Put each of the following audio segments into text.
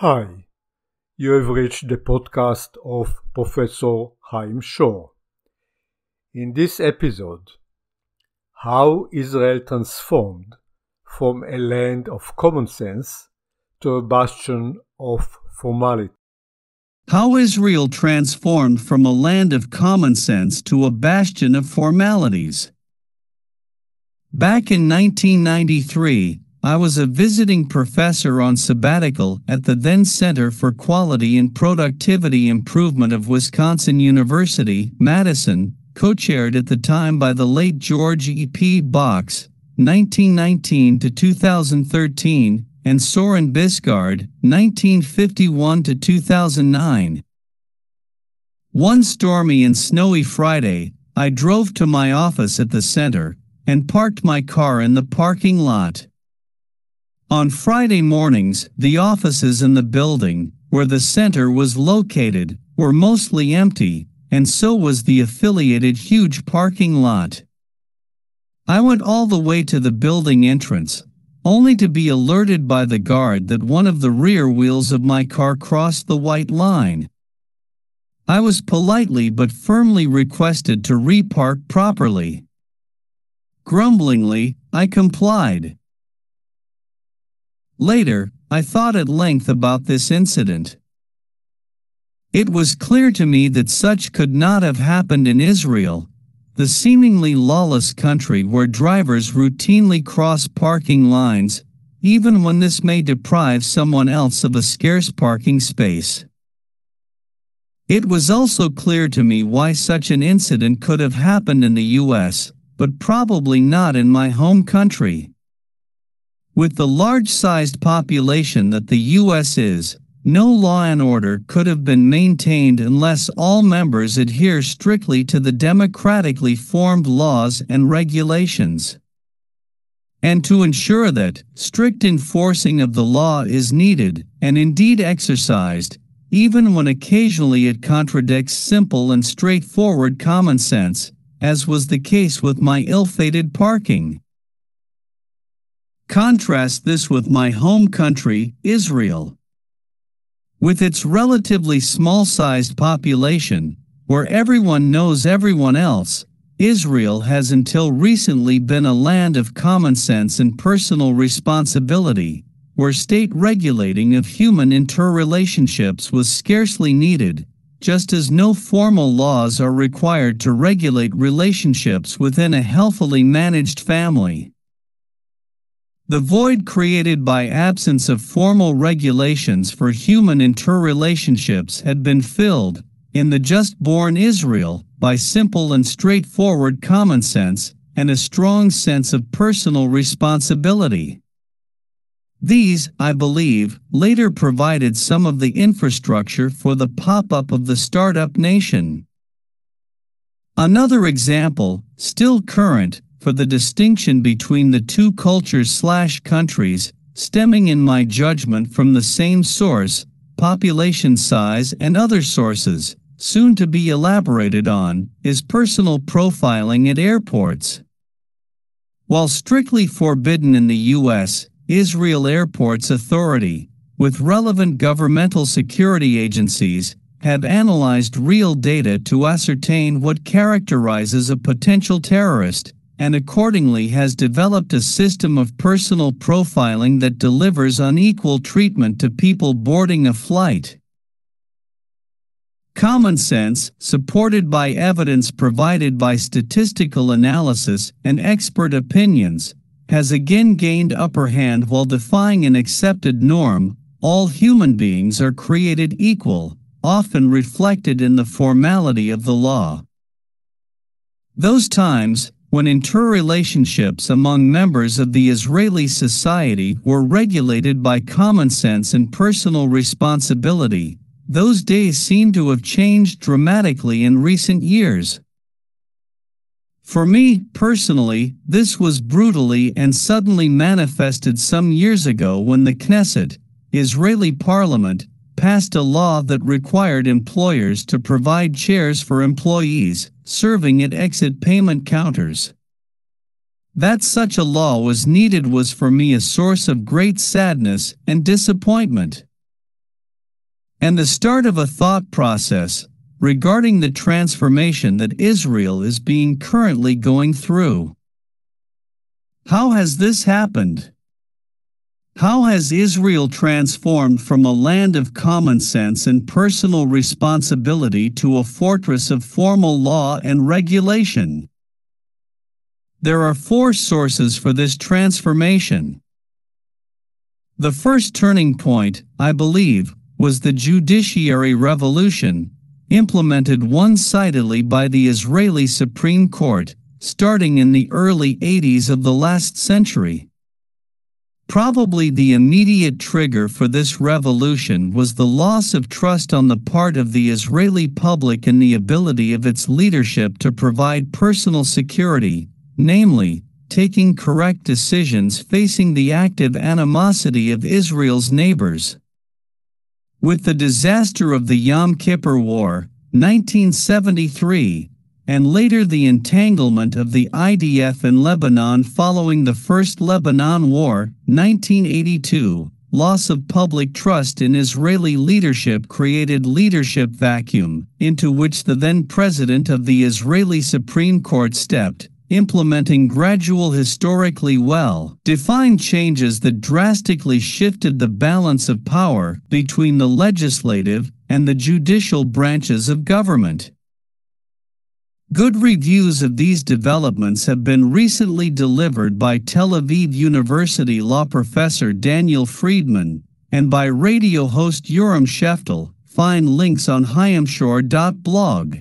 Hi, you have reached the podcast of Professor Haim Shore. In this episode, how Israel transformed from a land of common sense to a bastion of formality. How Israel transformed from a land of common sense to a bastion of formalities. Back in 1993, I was a visiting professor on sabbatical at the then Center for Quality and Productivity Improvement of Wisconsin University, Madison, co-chaired at the time by the late George E. P. Box, 1919 to 2013, and Soren Bisgaard, 1951 to 2009. One stormy and snowy Friday, I drove to my office at the center and parked my car in the parking lot. On Friday mornings, the offices in the building, where the center was located, were mostly empty, and so was the affiliated huge parking lot. I went all the way to the building entrance, only to be alerted by the guard that one of the rear wheels of my car crossed the white line. I was politely but firmly requested to repark properly. Grumblingly, I complied. Later, I thought at length about this incident. It was clear to me that such could not have happened in Israel, the seemingly lawless country where drivers routinely cross parking lines, even when this may deprive someone else of a scarce parking space. It was also clear to me why such an incident could have happened in the US, but probably not in my home country. With the large-sized population that the U.S. is, no law and order could have been maintained unless all members adhere strictly to the democratically formed laws and regulations. And to ensure that strict enforcing of the law is needed and indeed exercised, even when occasionally it contradicts simple and straightforward common sense, as was the case with my ill-fated parking. Contrast this with my home country, Israel. With its relatively small-sized population, where everyone knows everyone else, Israel has until recently been a land of common sense and personal responsibility, where state regulating of human interrelationships was scarcely needed, just as no formal laws are required to regulate relationships within a healthily managed family. The void created by absence of formal regulations for human interrelationships had been filled, in the just-born Israel, by simple and straightforward common sense and a strong sense of personal responsibility. These, I believe, later provided some of the infrastructure for the pop-up of the startup nation. Another example, still current, for the distinction between the two cultures slash countries, stemming in my judgment from the same source, population size and other sources, soon to be elaborated on, is personal profiling at airports. While strictly forbidden in the U.S., Israel Airports Authority, with relevant governmental security agencies, have analyzed real data to ascertain what characterizes a potential terrorist and accordingly has developed a system of personal profiling that delivers unequal treatment to people boarding a flight. Common sense, supported by evidence provided by statistical analysis and expert opinions, has again gained upper hand while defying an accepted norm. All human beings are created equal, often reflected in the formality of the law. Those times, when interrelationships among members of the Israeli society were regulated by common sense and personal responsibility, those days seem to have changed dramatically in recent years. For me, personally, this was brutally and suddenly manifested some years ago when the Knesset, Israeli parliament, passed a law that required employers to provide chairs for employees, serving at exit payment counters. That such a law was needed was for me a source of great sadness and disappointment. and the start of a thought process regarding the transformation that Israel is being currently going through. How has this happened? How has Israel transformed from a land of common sense and personal responsibility to a fortress of formal law and regulation? There are four sources for this transformation. The first turning point, I believe, was the judiciary revolution, implemented one-sidedly by the Israeli Supreme Court, starting in the early 80s of the last century. Probably the immediate trigger for this revolution was the loss of trust on the part of the Israeli public in the ability of its leadership to provide personal security, namely, taking correct decisions facing the active animosity of Israel's neighbors. With the disaster of the Yom Kippur War, 1973, and later the entanglement of the IDF in Lebanon following the First Lebanon War, 1982, loss of public trust in Israeli leadership created leadership vacuum, into which the then president of the Israeli Supreme Court stepped, implementing gradual historically well defined changes that drastically shifted the balance of power between the legislative and the judicial branches of government. Good reviews of these developments have been recently delivered by Tel Aviv University law professor Daniel Friedman and by radio host Yoram Sheftel. Find links on haimshore.blog.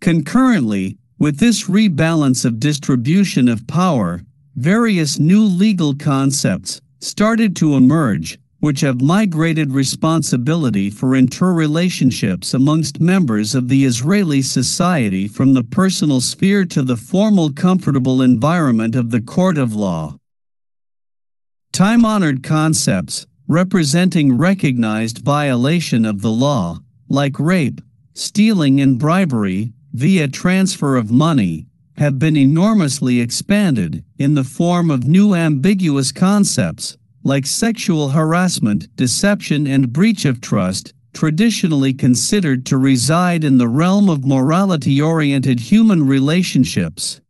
Concurrently, with this rebalance of distribution of power, various new legal concepts started to emerge which have migrated responsibility for interrelationships amongst members of the Israeli society from the personal sphere to the formal comfortable environment of the court of law. Time-honored concepts, representing recognized violation of the law, like rape, stealing and bribery, via transfer of money, have been enormously expanded in the form of new ambiguous concepts like sexual harassment, deception and breach of trust, traditionally considered to reside in the realm of morality-oriented human relationships.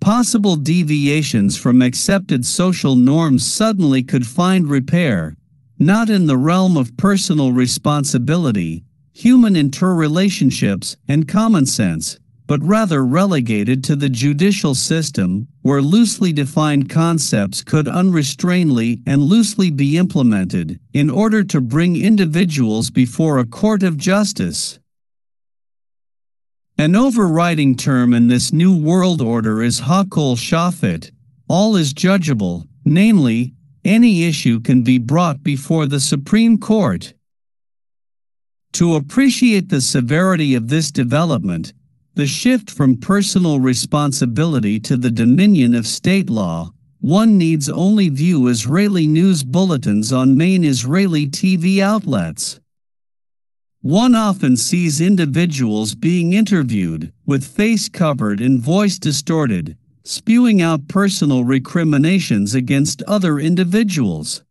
Possible deviations from accepted social norms suddenly could find repair, not in the realm of personal responsibility, human interrelationships, and common sense, but rather relegated to the judicial system, where loosely defined concepts could unrestrainedly and loosely be implemented in order to bring individuals before a court of justice. An overriding term in this new world order is Hakol Shafit, all is judgeable, namely, any issue can be brought before the Supreme Court. To appreciate the severity of this development, the shift from personal responsibility to the dominion of state law, one needs only view Israeli news bulletins on main Israeli TV outlets. One often sees individuals being interviewed, with face covered and voice distorted, spewing out personal recriminations against other individuals.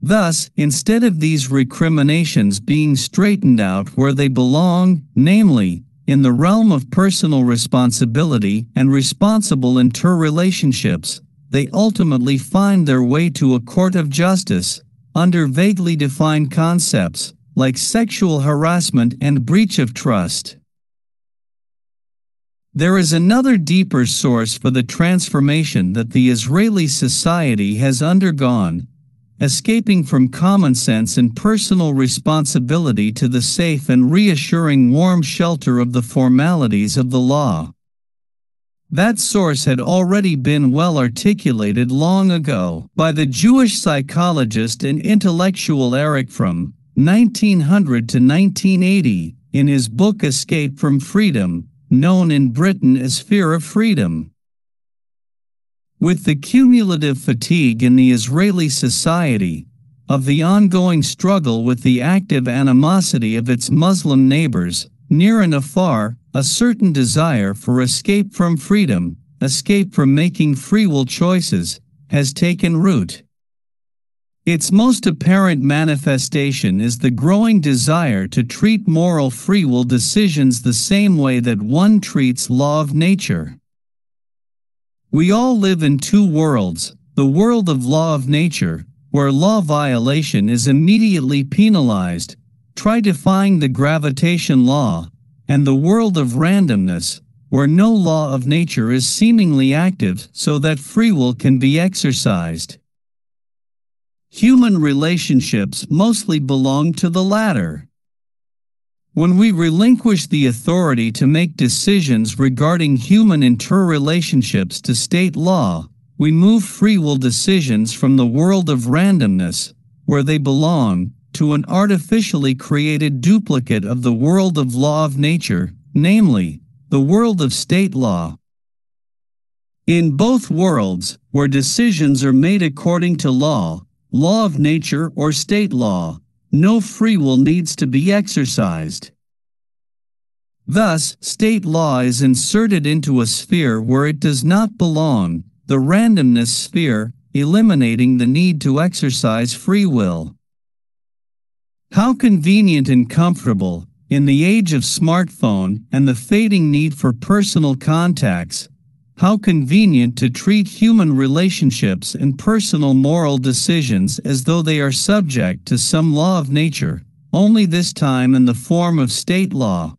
Thus, instead of these recriminations being straightened out where they belong, namely, in the realm of personal responsibility and responsible interrelationships, they ultimately find their way to a court of justice, under vaguely defined concepts, like sexual harassment and breach of trust. There is another deeper source for the transformation that the Israeli society has undergone, escaping from common sense and personal responsibility to the safe and reassuring warm shelter of the formalities of the law. That source had already been well articulated long ago by the Jewish psychologist and intellectual Erich Fromm, 1900 to 1980, in his book Escape from Freedom, known in Britain as Fear of Freedom. With the cumulative fatigue in the Israeli society, of the ongoing struggle with the active animosity of its Muslim neighbors, near and afar, a certain desire for escape from freedom, escape from making free will choices, has taken root. Its most apparent manifestation is the growing desire to treat moral free will decisions the same way that one treats law of nature. We all live in two worlds, the world of law of nature, where law violation is immediately penalized, try defying the gravitation law, and the world of randomness, where no law of nature is seemingly active so that free will can be exercised. Human relationships mostly belong to the latter. When we relinquish the authority to make decisions regarding human interrelationships to state law, we move free will decisions from the world of randomness, where they belong, to an artificially created duplicate of the world of law of nature, namely, the world of state law. In both worlds, where decisions are made according to law, law of nature or state law, no free will needs to be exercised. Thus, state law is inserted into a sphere where it does not belong, the randomness sphere, eliminating the need to exercise free will. How convenient and comfortable, in the age of smartphone and the fading need for personal contacts, how convenient to treat human relationships and personal moral decisions as though they are subject to some law of nature, only this time in the form of state law.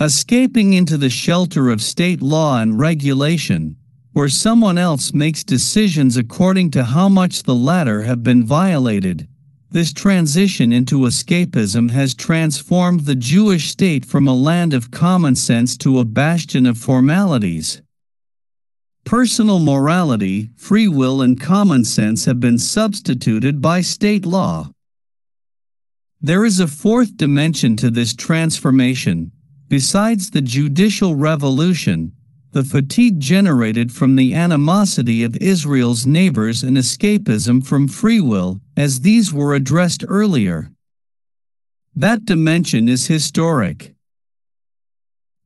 Escaping into the shelter of state law and regulation, where someone else makes decisions according to how much the latter have been violated, this transition into escapism has transformed the Jewish state from a land of common sense to a bastion of formalities. Personal morality, free will, and common sense have been substituted by state law. There is a fourth dimension to this transformation. Besides the judicial revolution, the fatigue generated from the animosity of Israel's neighbors and escapism from free will, as these were addressed earlier. That dimension is historic.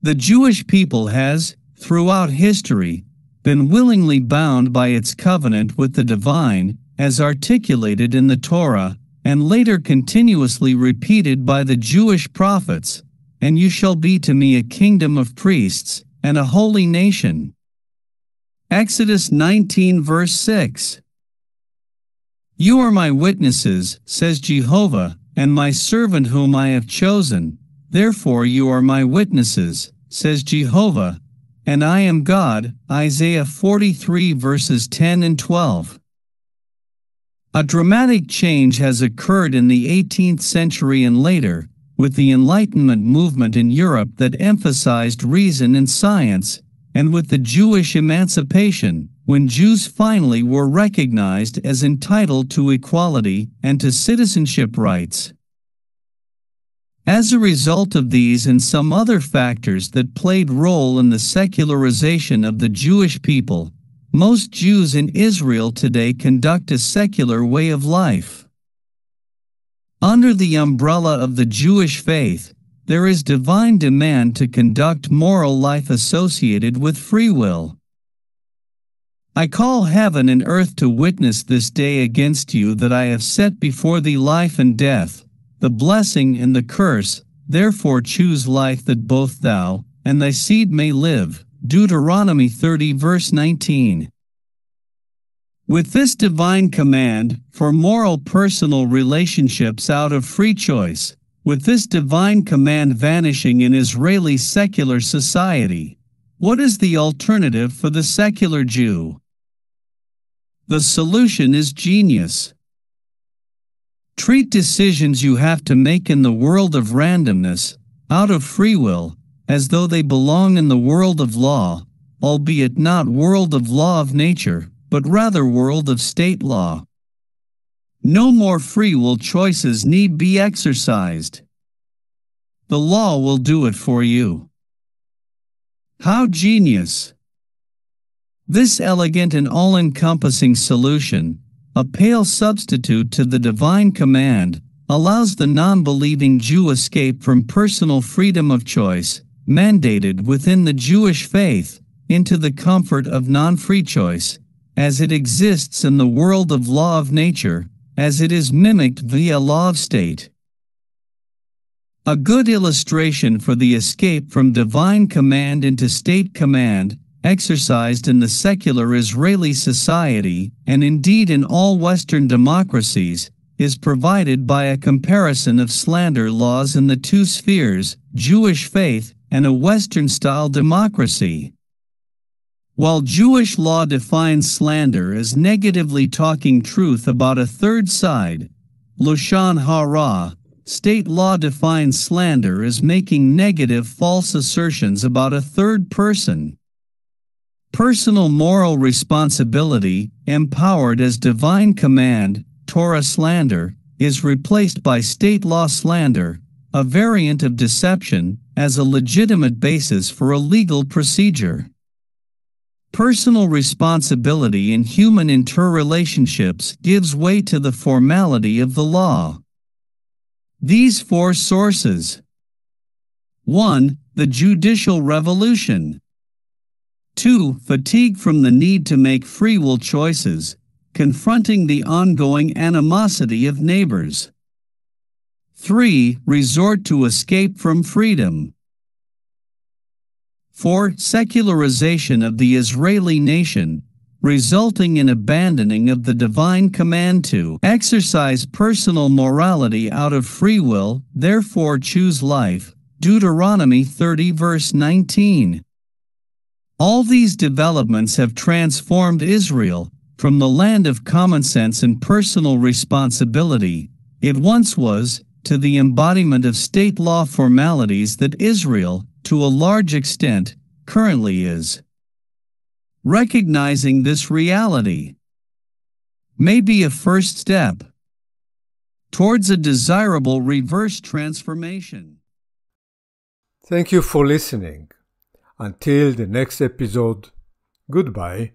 The Jewish people has, throughout history, been willingly bound by its covenant with the divine, as articulated in the Torah, and later continuously repeated by the Jewish prophets, and you shall be to me a kingdom of priests, and a holy nation. Exodus 19 verse 6 You are my witnesses, says Jehovah, and my servant whom I have chosen. Therefore you are my witnesses, says Jehovah, and I am God. Isaiah 43 verses 10 and 12. A dramatic change has occurred in the 18th century and later, with the Enlightenment movement in Europe that emphasized reason and science, and with the Jewish emancipation, when Jews finally were recognized as entitled to equality and to citizenship rights. As a result of these and some other factors that played role in the secularization of the Jewish people, most Jews in Israel today conduct a secular way of life. Under the umbrella of the Jewish faith, there is divine demand to conduct moral life associated with free will. I call heaven and earth to witness this day against you that I have set before thee life and death, the blessing and the curse, therefore choose life that both thou and thy seed may live. Deuteronomy 30 verse 19. With this divine command for moral personal relationships out of free choice, with this divine command vanishing in Israeli secular society, what is the alternative for the secular Jew? The solution is genius. Treat decisions you have to make in the world of randomness, out of free will, as though they belong in the world of law, albeit not world of law of nature, but rather world of state law. No more free will choices need be exercised. The law will do it for you. How genius! This elegant and all-encompassing solution, a pale substitute to the divine command, allows the non-believing Jew escape from personal freedom of choice, mandated within the Jewish faith, into the comfort of non-free choice, as it exists in the world of law of nature, as it is mimicked via law of state. A good illustration for the escape from divine command into state command, exercised in the secular Israeli society, and indeed in all Western democracies, is provided by a comparison of slander laws in the two spheres, Jewish faith and a Western-style democracy. While Jewish law defines slander as negatively talking truth about a third side, Lashon Hara, state law defines slander as making negative false assertions about a third person. Personal moral responsibility, empowered as divine command, Torah slander, is replaced by state law slander, a variant of deception, as a legitimate basis for a legal procedure. Personal responsibility in human interrelationships gives way to the formality of the law. These four sources 1. The judicial revolution. 2. Fatigue from the need to make free will choices, confronting the ongoing animosity of neighbors. 3. Resort to escape from freedom. 4. Secularization of the Israeli nation, resulting in abandoning of the divine command to exercise personal morality out of free will, therefore choose life. Deuteronomy 30 verse 19. All these developments have transformed Israel from the land of common sense and personal responsibility it once was to the embodiment of state law formalities that Israel, to a large extent, currently is. Recognizing this reality may be a first step towards a desirable reverse transformation. Thank you for listening. Until the next episode, goodbye.